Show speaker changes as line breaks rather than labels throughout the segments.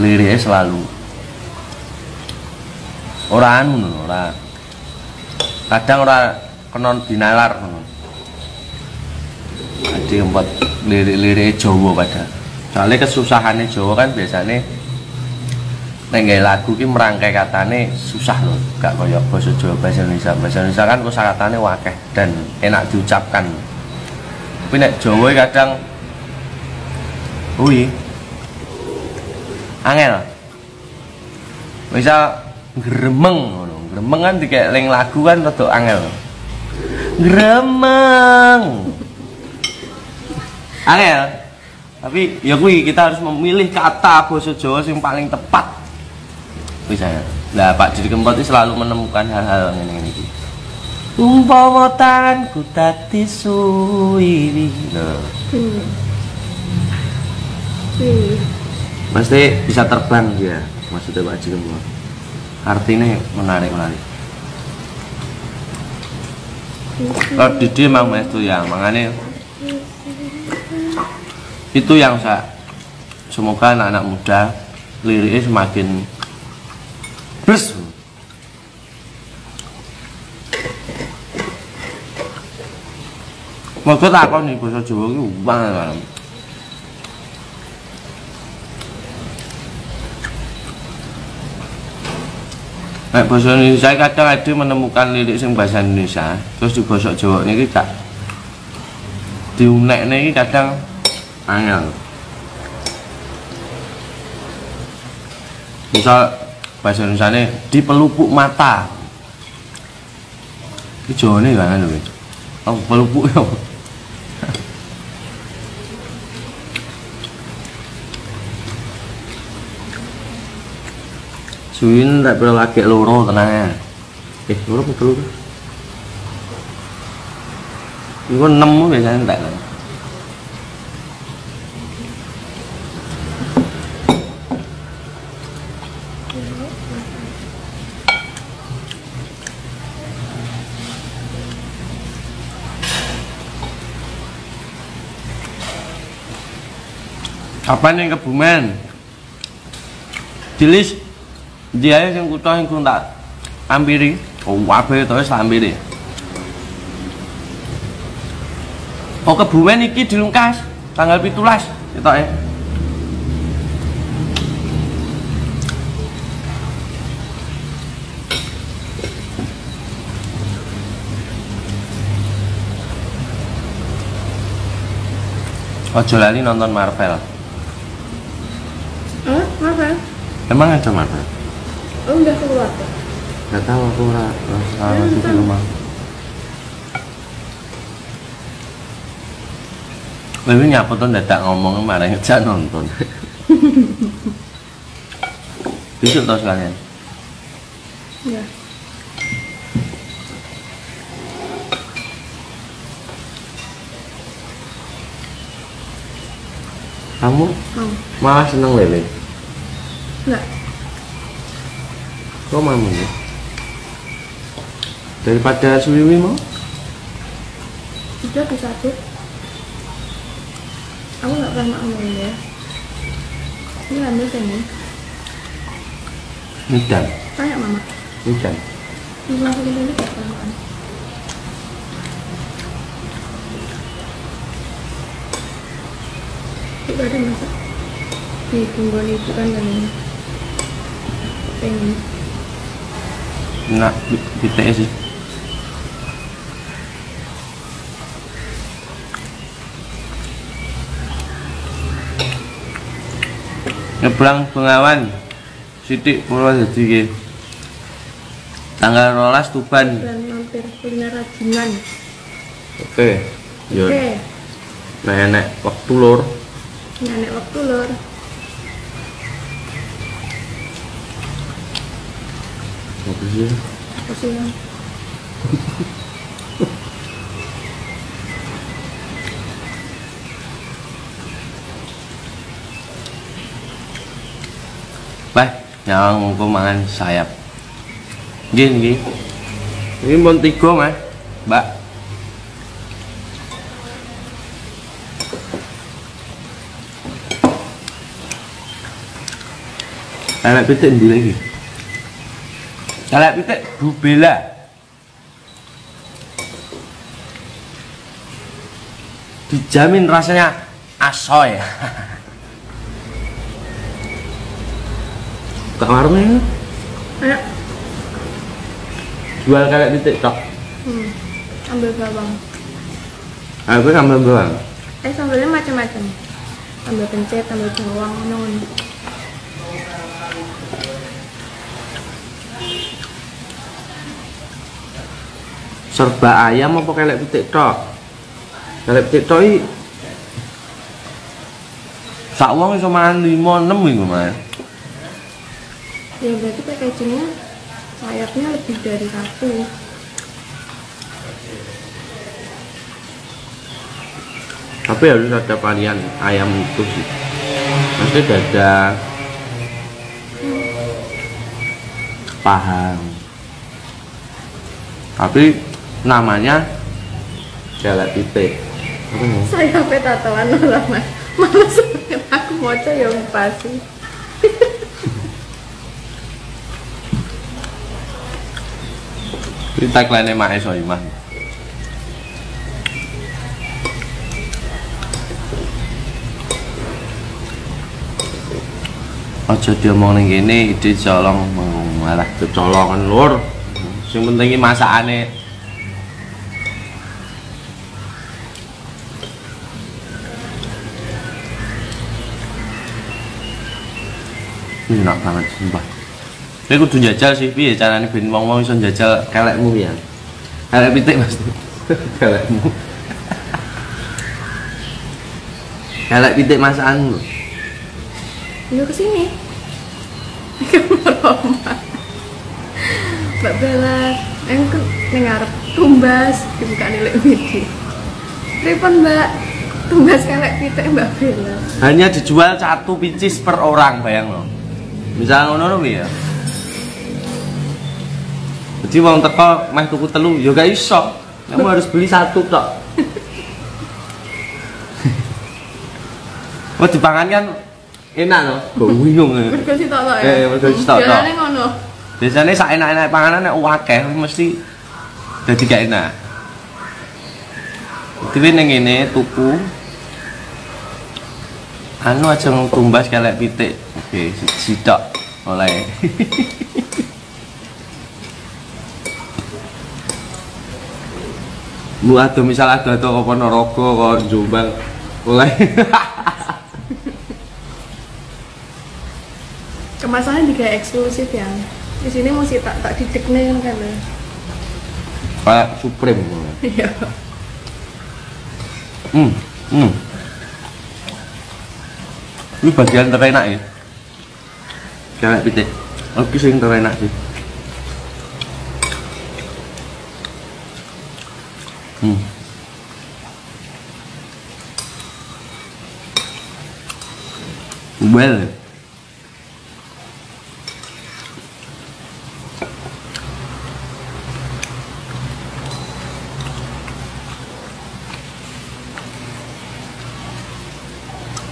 liriknya selalu. Ora anu ora. Kadang ora kena dinalar ngono. Jadi empat lirik-lirik Jawa pada soalnya kesusahannya Jawa kan biasanya gawe lagu ki merangkai katane susah loh gak kaya bahasa Jawa bahasa Indonesia. Bahasa Indonesia kan kosakatane wakeh dan enak diucapkan. Tapi nek Jawa kadang Ui angel. Misal gremeng ngono. Kan dikek ling lagu kan rada angel. Gremeng. Angel. Tapi ya kuwi kita harus memilih kata bahasa Jawa yang paling tepat. Misalnya lah Pak Didi Kempot itu selalu menemukan hal-hal ini ini umpama tanganku tadi suwi nah,
Hmm. Hmm.
Pasti bisa terbang dia maksudnya Pak Kempot artinya menarik menarik. Kalau Didi emang itu yang makanya itu yang saya semoga anak-anak muda liriknya semakin bes Moga takon nih bahasa Jawa ki. Nek bahasa Indonesia kadang ada menemukan lirik sing bahasa Indonesia, terus di bahasa Jawa niki gak diunek niki kadang angel. Misal bahasa Indonesia ini di pelupuk mata. Ini Jawa ini. Oh, pelupuk ya. Suwin tak perlu lagi loro tenang Eh, loro apa telu? Iku 6 biasanya tak. Apa nih kebumen? Dilis dia yang kutha yang kurang tak ampiri. Oh, itu wis tak ampiri. Oh, kebumen iki dilungkas tanggal 17 ketoke. Ojo lali nonton Marvel.
Oh, apa?
Emang ada Marvel?
Oh, udah keluar tuh.
Gak tahu aku ora ngerti di rumah. Tapi nyapa tuh dadak ngomong marah ngejak nonton. Besok tau sekalian.
Ya.
Kamu
Mau.
malah seneng lele.
Enggak.
Kok mau ya? Daripada suwiwi mau?
Udah bisa tuh. Aku nggak pernah ngomong ya. Ini ambil ini.
Nidan,
Tanya mama. Ini masukin ini gak pernah. Itu ada masak. Di tungguan itu kan yang ini. Pengen.
Nah, BTS sih. Nyebrang Bengawan Sidik Purwodadi. Tanggal 12 Tuban.
Dan mampir kuliner rajingan.
Oke.
Oke.
Nah, enek waktu lur.
Nenek waktu lor.
Apa sih
yang?
Baik, nyawang engko mangan sayap. Nggih nggih. Ini mon tiga, Mas. Mbak. Lelek pitik ndi lagi? Lelek pitik Bu Bella. Dijamin rasanya asoy. Kak warungnya
Ayo.
jual kayak pitik tok.
Hmm. Ambil bawang.
Aku ngambil bawang.
Eh sambalnya macam-macam. Ambil pencet, ambil bawang, non.
Serba ayam apa kelek pitik tok? Kelek pitik tok iki. Sak wong iso mangan 5 6 iku mas.
Ya berarti packagingnya sayapnya lebih dari satu.
tapi harus ada varian ayam itu sih. Pasti dada paham. Tapi namanya kelek pitik apa ya?
Sayapnya tatoan lah mas. Malah sebenarnya aku mau yang pasti.
Ini tagline Mak Soimah. Aja diomong ning kene ide colong malah kecolongan lur. Sing penting iki masakane Ini enak banget sumpah. Kowe kudu njajal sih piye carane ben wong-wong iso njajal kelekmu ya. Kelek pitik Mas. kelekmu. Kelek pitik masakanmu.
Yuk ke sini. Kamar Roma. Mbak Bella, yang kan ngarep tumbas dibuka nilai widi. Pripun Mbak? Tumbas kelek pitik Mbak Bella.
Hanya dijual satu picis per orang, bayang lo. Misal ngono lho ya. Jadi wong teko meh tuku telu, ya gak iso. Kamu harus beli satu tok. Wah dipangan kan enak loh, kok bingung ya.
Mergo si tok ya.
Eh, mergo si tok-tok.
Biasanya ngono.
Biasanya sak enak-enak panganan nek akeh mesti dadi gak enak. Tapi ning ngene tuku anu aja tumbas kelek pitik. Oke, siji tok oleh. Lu ada misal ada atau apa Ponorogo kok Jombang oleh.
Kemasannya juga eksklusif ya. Di sini mesti tak tak didekne kan kan.
Kayak Supreme.
Iya.
Hmm, hmm. Ini bagian terenak ya. Kayak pitik. Aku sing terenak sih. Hmm. Well.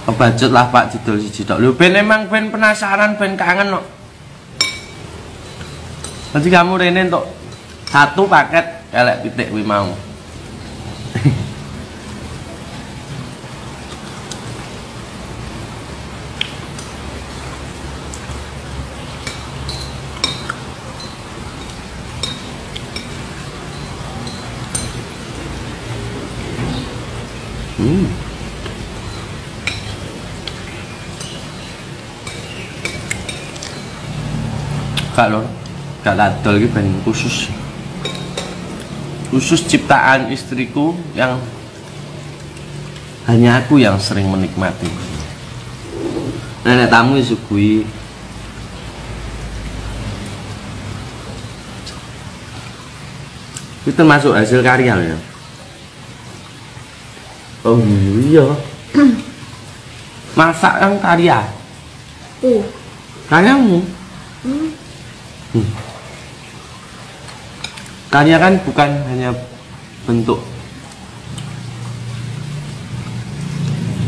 Kebacut lah Pak judul siji tok. Lho ben emang ben penasaran, ben kangen kok. Nanti kamu rene untuk satu paket elek pitik kuwi mau. Kak lho, Kak Ladol iki ben khusus. Khusus ciptaan istriku yang hanya aku yang sering menikmati. Nenek tamu disuguhi itu termasuk hasil karya ya. Oh iya. Masak yang karya.
Uh.
Karyamu.
Hmm
hmm. karya kan bukan hanya bentuk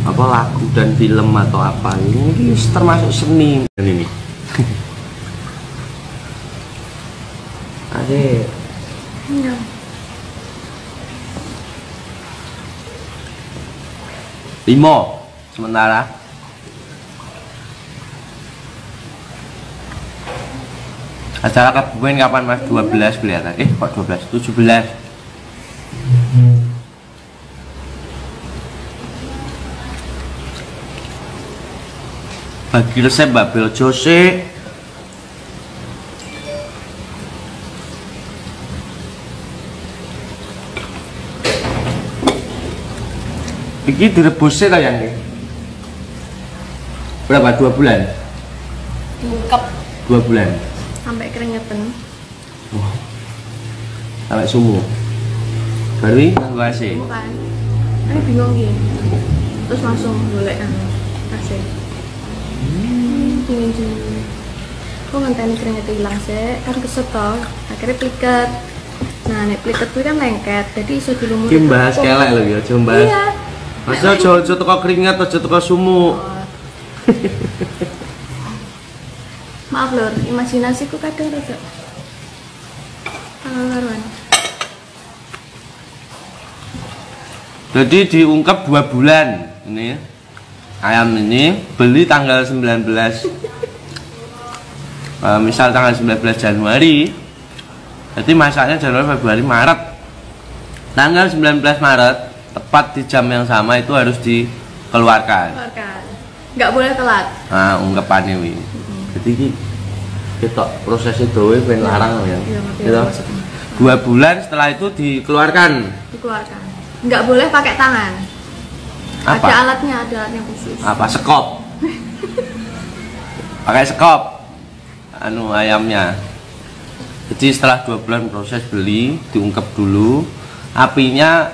apa lagu dan film atau apa ini termasuk seni dan ini Ade. Iya. Limo sementara. Acara kebumen kapan mas 12 kelihatan eh kok 12 17 bagi resep Babel Jose Iki direbusnya yang ini? Berapa? Dua bulan? Dua bulan?
Sampai keringetan.
Wah. Sampai sumu. Baru ini nganggo AC.
Bukan. Ini bingung gini. Terus langsung golek anu AC. Hmm, dingin dingin. Kok ngenteni keringet hilang sih? Kan keset toh. Akhirnya pliket. Nah, nek pliket kuwi kan lengket. Jadi iso dilumuri.
Iki bahas kelek lho ya, coba bahas.
Iya.
Masa aja aja teko keringat aja teko sumu.
Oh. Maaf lur, imajinasiku kadang rada karuan.
Jadi diungkap dua bulan ini ayam ini beli tanggal 19 Eh, misal tanggal 19 Januari jadi masaknya Januari Februari Maret tanggal 19 Maret tepat di jam yang sama itu harus dikeluarkan
Keluarkan. Nggak boleh telat.
nah ungkapannya wi jadi ki kita proses itu pengen larang ya
Iya, ngerti
Gitu.
maksudnya.
dua bulan setelah itu dikeluarkan.
Dikeluarkan. Nggak boleh pakai tangan.
apa?
Ada alatnya, ada alatnya khusus.
apa? Sekop. Pakai sekop. Anu ayamnya. Jadi setelah dua bulan proses beli diungkep dulu. Apinya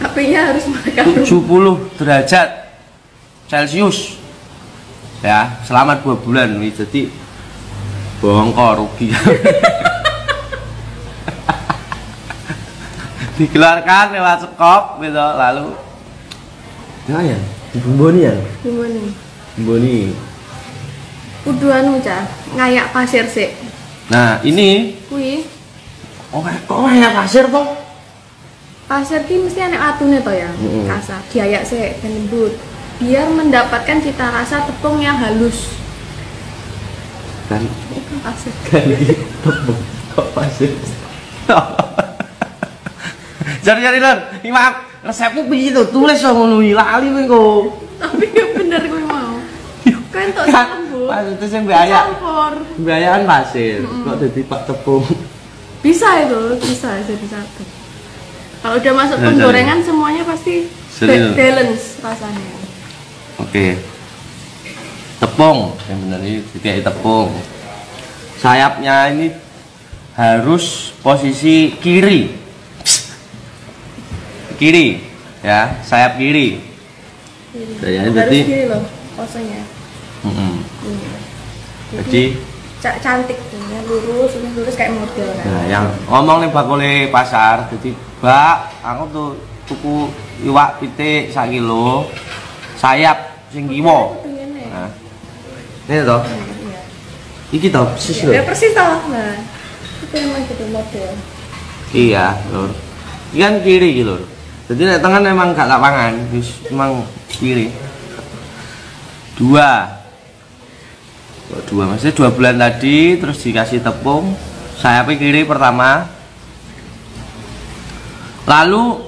Apinya harus makan
70 derajat celcius ya selama dua bulan nih jadi bongkor rugi dikeluarkan lewat sekop gitu lalu ya ya bumboni ya
nih?
bumboni
Kudu anu cah, ngayak pasir sih.
nah ini
Kui
oh kok kayak pasir toh
pasir ki mesti anek atune to ya,
Mm-mm.
kasar. Diayak sih dan lembut. Biar mendapatkan cita rasa tepung yang halus.
kan
pasir.
kan gitu kok pasir jadi jadi lor ini maaf resepku begitu tulis dong ngono lali kowe kok
Tapi ya bener gue mau. Kan tok
Kan,
lembut.
pas itu sing biaya
Campur.
biayaan pasir kok jadi pak tepung
Bisa itu, bisa jadi satu. Kalau udah masuk
Ya,
penggorengan semuanya pasti balance rasanya.
Oke tepung yang benar ini kayak tepung sayapnya ini harus posisi kiri kiri ya sayap kiri Ya,
Harus
jadi-
gini loh posenya.
Mm-mm.
Ini.
jadi
ca- cantik ya, lurus, lurus, lurus kayak model kan.
Nah, yang ngomong nih bakule pasar, jadi bak, aku tuh tuku iwak pitik sak kilo, sayap sing kiwa. Nah, ini toh,
Iya.
iki toh, persis
Ya
lho.
persis toh. Nah, itu emang gitu model.
Iya, lur. Iki kan kiri iki lur. Jadi nek tangan emang gak tak pangan, wis emang kiri. Dua. Dua, maksudnya dua bulan tadi terus dikasih tepung sayapnya kiri pertama lalu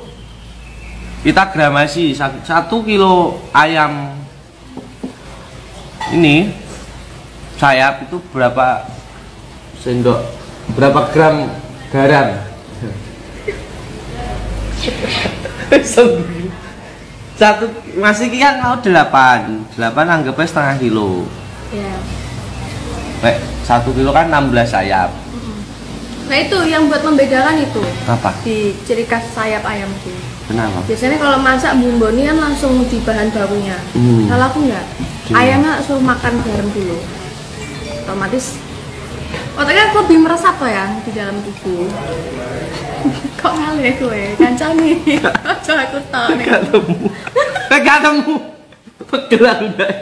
kita gramasi sa- satu kilo ayam ini sayap itu berapa sendok? Berapa gram garam? Satu masih iki kan mau delapan. Delapan anggapnya setengah kilo.
Ya.
Baik, satu kilo kan 16 sayap.
Nah itu yang buat membedakan itu.
Apa?
Di ciri khas sayap ayam itu.
Kenapa
Biasanya kalau masak bumbu ini kan langsung di bahan bakunya.
Hmm.
Kalau aku enggak,
Iya.
ayamnya suruh makan garam dulu. Otomatis otaknya aku lebih meresap toh ya di dalam tubuh. Kok ngalih gue, kancane. Coba aku tahu nih.
ketemu eh ketemu pegelan udah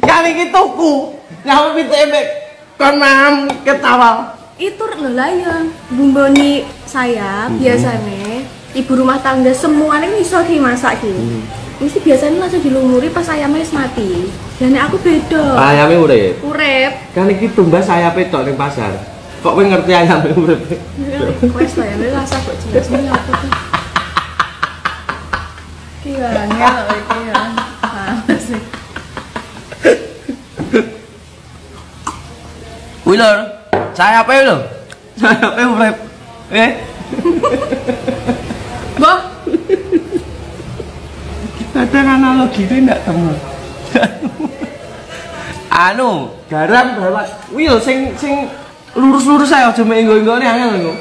kali iki tuku nyawa pitik kon mam ketawa
Itu lho lah ya, bumboni saya
Mhm.
biasanya ibu rumah tangga semuanya ini iso dimasak gitu.
Mhm.
mesti biasanya langsung dilumuri pas ayamnya wis mati dan aku beda
Ayamnya urip.
urep
Kan iki tumbas sayape tok ning pasar. Kok kowe ngerti ayamnya urip?
request lah ya ini rasa kok jelas ini apa tuh Iya, ngel iki ya. Males sih.
Kuwi lho, sayape lho. Sayape urip. Eh, kadang analogi itu ndak temu. anu, garam bawa. Lho sing sing lurus-lurus ae aja mek enggo-enggone angel lho.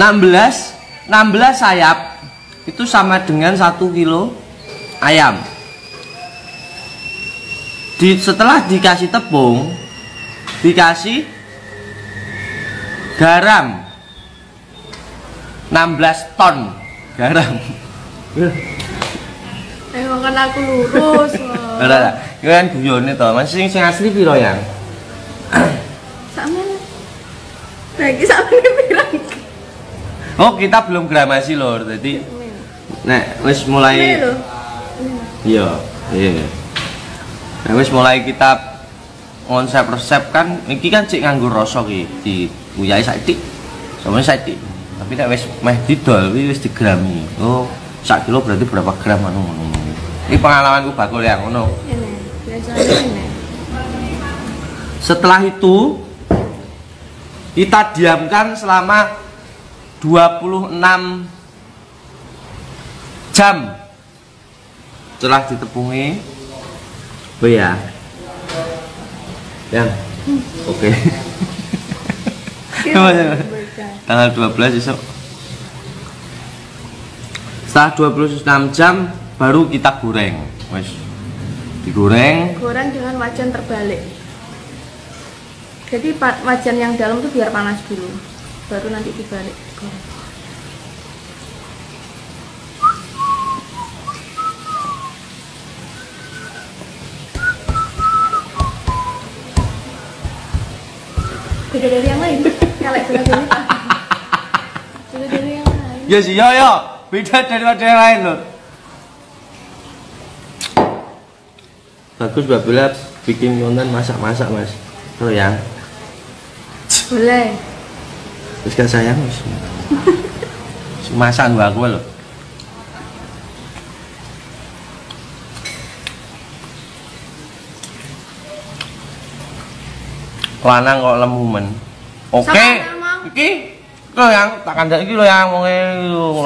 16 16 sayap itu sama dengan 1 kilo ayam. Di, setelah dikasih tepung, dikasih garam 16 ton garam.
Kan aku lurus.
Ora lah, itu kan guyone to. Mas sing sing asli piro yang?
Sama lagi sama ini pirang.
Oh, kita belum gramasi lho. Jadi nek wis mulai iya, iya. Nek wis mulai kita konsep resep kan iki kan cek nganggo rasa ki di uyai saiki. Sama saiki. Tapi nek wis meh didol wis digrami. Oh, sak kilo berarti berapa gram anu ngono. Ini pengalamanku bakul yang ngono. Setelah itu kita diamkan selama 26 jam. Setelah ditepungi. Oh ya yang oke.
Iya,
tanggal 12 besok. Setelah 26 jam baru kita goreng wes digoreng
Goreng dengan wajan terbalik. Jadi wajan yang dalam tuh biar panas dulu, baru nanti dibalik. Goreng. Beda dari yang lain. Kalau beda dari Beda dari yang lain.
ya sih ya ya beda daripada yang lain loh bagus Mbak Bella bikin konten masak-masak mas. Tuh yang
Boleh.
terus kan sayang mas. Masak gua aku loh lanang kok lemu men. Oke.
Emang.
iki lo yang tak kandang iki lo yang wonge lo
ngomong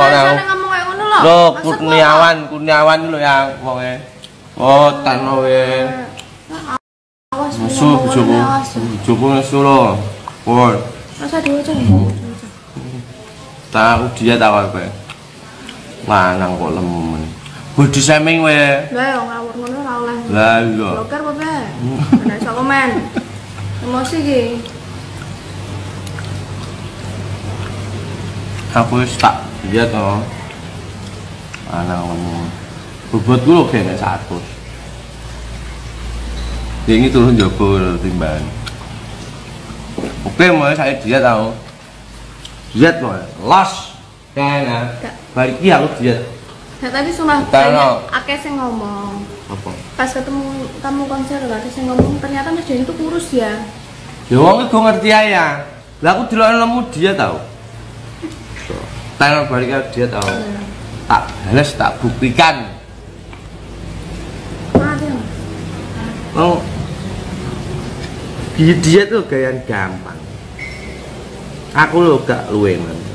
kayak ngono loh.
lo kurniawan kurniawan lo yang wonge oh tan lo we
Awas,
musuh
ngomong awas.
bojoku nesu lo pun
Masa nih.
tak dia tak apa lanang kok lemu men body shaming we
Lah ngawur ngono ora oleh.
lah iya
Bloker apa? Ora iso komen. Emosi ki.
aku wis tak lihat no lanang lemu bobotku lho kene 100 ini turun jogo timbangan oke mau saya diet tau diet mau los kayaknya
Gak.
balik iki aku diet
Nah, tapi sumpah banyak
no.
akeh sing ngomong.
apa
Pas ketemu tamu konser akeh sing ngomong ternyata Mas Denny itu kurus ya.
Ya wong iku ngerti ya. Lah aku delok lemu dia tau. Tangan balik dia tau. Tak bales tak buktikan. mau di dia tuh gayaan gampang. Aku lo gak luwe man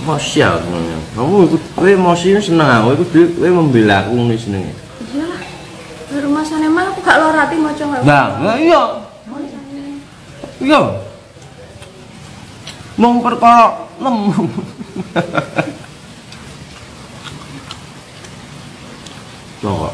emosi aku kamu ikut gue emosi seneng aku ikut gue membela aku nih
seneng iya. Rumah sana emang aku gak lorati mau coba
nah, nah iya. Iya. Mau perkara lemu Loh,